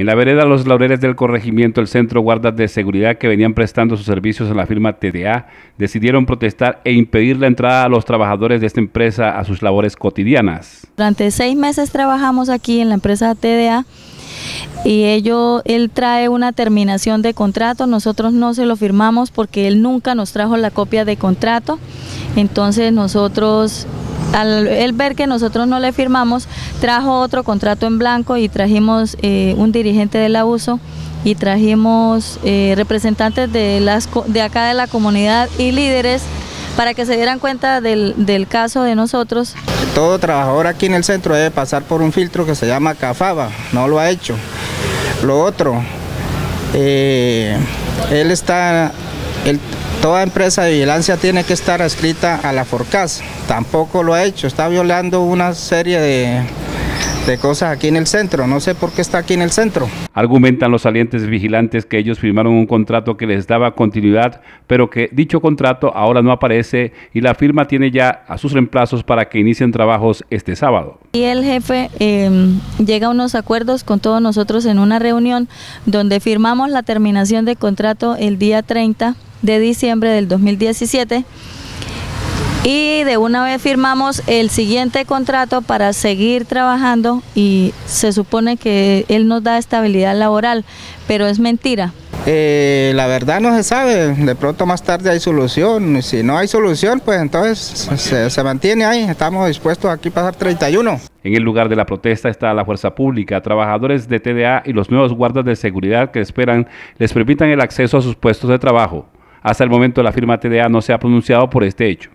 En la vereda Los Laureles del corregimiento, el centro guardas de seguridad que venían prestando sus servicios en la firma TDA decidieron protestar e impedir la entrada a los trabajadores de esta empresa a sus labores cotidianas. Durante seis meses trabajamos aquí en la empresa TDA y ello, él trae una terminación de contrato, nosotros no se lo firmamos porque él nunca nos trajo la copia de contrato, entonces nosotros al ver que nosotros no le firmamos, trajo otro contrato en blanco y trajimos eh, un dirigente del abuso y trajimos eh, representantes de, las, de acá de la comunidad y líderes para que se dieran cuenta del, del, caso de nosotros. Todo trabajador aquí en el centro debe pasar por un filtro que se llama CAFABA, no lo ha hecho. Lo otro, eh, él está, él, toda empresa de vigilancia tiene que estar adscrita a la FORCAS, tampoco lo ha hecho, está violando una serie de, de cosas aquí en el centro. No sé por qué está aquí en el centro. Argumentan los salientes vigilantes que ellos firmaron un contrato que les daba continuidad, pero que dicho contrato ahora no aparece y la firma tiene ya a sus reemplazos para que inicien trabajos este sábado. Y el jefe eh, llega a unos acuerdos con todos nosotros en una reunión donde firmamos la terminación de contrato el día 30 de diciembre del 2017 y de una vez firmamos el siguiente contrato para seguir trabajando y se supone que él nos da estabilidad laboral, pero es mentira. Eh, la verdad no se sabe, de pronto más tarde hay solución, si no hay solución pues entonces se, se mantiene ahí, estamos dispuestos aquí a pasar 31. En el lugar de la protesta está la fuerza pública, trabajadores de TDA y los nuevos guardas de seguridad que esperan les permitan el acceso a sus puestos de trabajo. Hasta el momento la firma TDA no se ha pronunciado por este hecho.